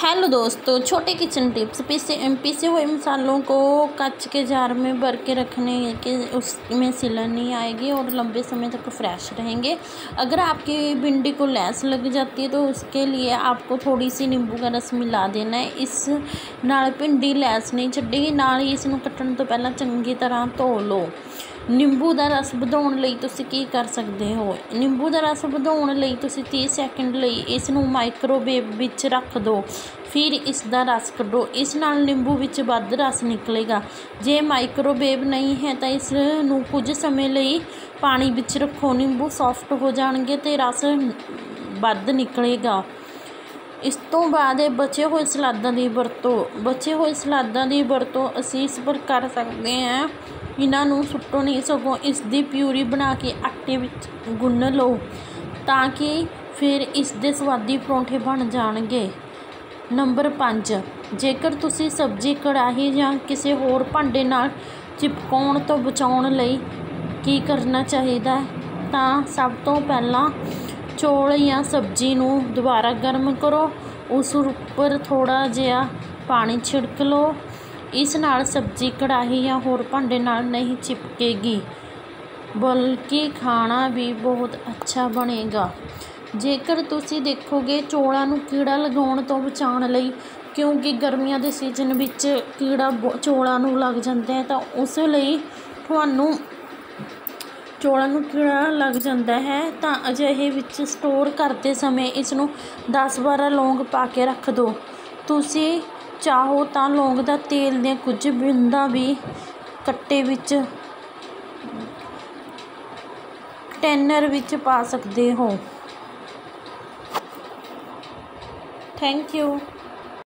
Hello दोस्तों, छोटे kitchen tips. पीसे पीसे हुए मसालों को कच के जार में भर के रखने के उसमें सिलन नहीं आएगी और लंबे समय तक फ्रेश रहेंगे। अगर आपकी भिंडी को लैस लग जाती है तो उसके लिए आपको थोड़ी सी नींबू का रस मिला देना है। इस नाल भिंडी लैस नहीं छेगी ना ही इसको कट्ट तो पहला चंगी तरह धो लो ਨਿੰਬੂ ਦਾ ਰਸ ਵਧਾਉਣ ਲਈ ਤੁਸੀਂ ਕੀ ਕਰ ਸਕਦੇ ਹੋ? ਨਿੰਬੂ ਦਾ ਰਸ ਵਧਾਉਣ ਲਈ ਤੁਸੀਂ 30 ਸੈਕਿੰਡ ਲਈ ਇਸ ਨੂੰ ਮਾਈਕ੍ਰੋਵੇਵ ਵਿੱਚ ਰੱਖ ਦਿਓ ਫਿਰ ਇਸ ਦਾ ਰਸ ਕੱਢੋ। ਇਸ ਨਾਲ ਨਿੰਬੂ ਵਿੱਚ ਵੱਧ ਰਸ ਨਿਕਲੇਗਾ। ਜੇ ਮਾਈਕ੍ਰੋਵੇਵ ਨਹੀਂ ਹੈ ਤਾਂ ਇਸ ਨੂੰ ਕੁਝ ਸਮੇਂ ਲਈ ਪਾਣੀ ਵਿੱਚ ਰੱਖੋ। ਨਿੰਬੂ ਸੌਫਟ ਹੋ ਜਾਣਗੇ ਅਤੇ ਰਸ ਵੱਧ ਨਿਕਲੇਗਾ। ਇਸ ਤੋਂ ਬਾਅਦ ਬਚੇ ਹੋਏ ਸਲਾਦਾਂ ਦੀ ਵਰਤੋਂ, ਬਚੇ ਹੋਏ ਸਲਾਦਾਂ ਦੀ ਵਰਤੋਂ ਅਸੀਂ ਇਸ ਪਰ ਕਰ ਸਕਦੇ ਹਾਂ। ਇਹਨਾਂ ਨੂੰ ਸੁੱਟੋ ਨਹੀਂ, ਸਗੋਂ ਇਸ ਦੀ ਪਿਊਰੀ ਬਣਾ ਕੇ ਆਟੇ ਵਿੱਚ ਗੁੰਨ ਲਓ ਤਾਂ ਕਿ ਫਿਰ ਇਸ ਦੇ ਸਵਾਦੀ ਪਰੌਂਠੇ ਬਣ ਜਾਣਗੇ। ਨੰਬਰ 5 ਜੇਕਰ ਤੁਸੀਂ ਸਬਜ਼ੀ ਕੜਾਹੀ ਜਾਂ ਕਿਸੇ ਹੋਰ ਭਾਂਡੇ ਨਾਲ ਚਿਪਕਾਉਣ ਤੋਂ ਬਚਾਉਣ ਲਈ ਕੀ ਕਰਨਾ ਚਾਹੀਦਾ ਤਾਂ ਸਭ ਤੋਂ ਪਹਿਲਾਂ ਚੌਲ ਜਾਂ ਸਬਜ਼ੀ ਨੂੰ ਦੁਬਾਰਾ ਗਰਮ ਕਰੋ। ਉਸ ਉੱਪਰ ਥੋੜ੍ਹਾ ਜਿਹਾ ਪਾਣੀ ਛਿੜਕ ਲਓ। ਇਸ ਨਾਲ ਸਬਜ਼ੀ ਕੜਾਹੀ ਜਾਂ ਹੋਰ ਭਾਂਡੇ ਨਾਲ ਨਹੀਂ ਚਿਪਕੇਗੀ, ਬਲਕਿ ਖਾਣਾ ਵੀ ਬਹੁਤ ਅੱਛਾ ਬਣੇਗਾ। ਜੇਕਰ ਤੁਸੀਂ ਦੇਖੋਗੇ ਚੌਲਾਂ ਨੂੰ ਕੀੜਾ ਲਗਾਉਣ ਤੋਂ ਬਚਾਉਣ ਲਈ, ਕਿਉਂਕਿ ਗਰਮੀਆਂ ਦੇ ਸੀਜ਼ਨ ਵਿੱਚ ਕੀੜਾ ਚੌਲਾਂ ਨੂੰ ਲੱਗ ਜਾਂਦਾ ਹੈ ਤਾਂ ਉਸ ਲਈ ਤੁਹਾਨੂੰ ਚੌਲਾਂ ਨੂੰ ਕੀੜਾ ਲੱਗ ਜਾਂਦਾ ਹੈ, ਤਾਂ ਅਜਿਹੇ ਵਿੱਚ ਸਟੋਰ ਕਰਦੇ ਸਮੇਂ ਇਸ ਨੂੰ 10-12 ਲੌਂਗ ਪਾ ਕੇ ਰੱਖ ਦਿਓ ਤੁਸੀਂ ਚਾਹੋ ਤਾਂ ਲੌਂਗ ਦਾ ਤੇਲ ਦੀਆਂ ਕੁਝ ਬੂੰਦਾਂ ਵੀ ਕੱਟੇ ਵਿੱਚ ਕੰਟੇਨਰ ਵਿੱਚ ਪਾ ਸਕਦੇ ਹੋ। Thank you